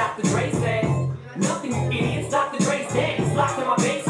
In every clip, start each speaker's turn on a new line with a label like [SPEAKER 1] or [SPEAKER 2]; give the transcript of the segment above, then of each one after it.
[SPEAKER 1] Dr. Dre said, nothing idiots, Dr. Dre's dead, it's locked in my basement.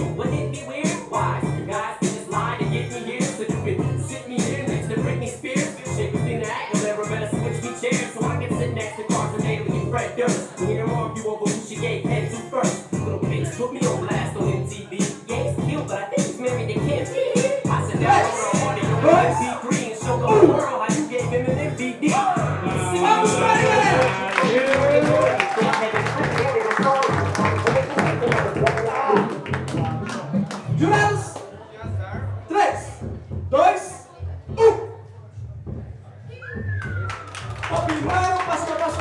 [SPEAKER 1] Joe Blast on MTV. Yes.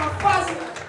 [SPEAKER 2] a fase.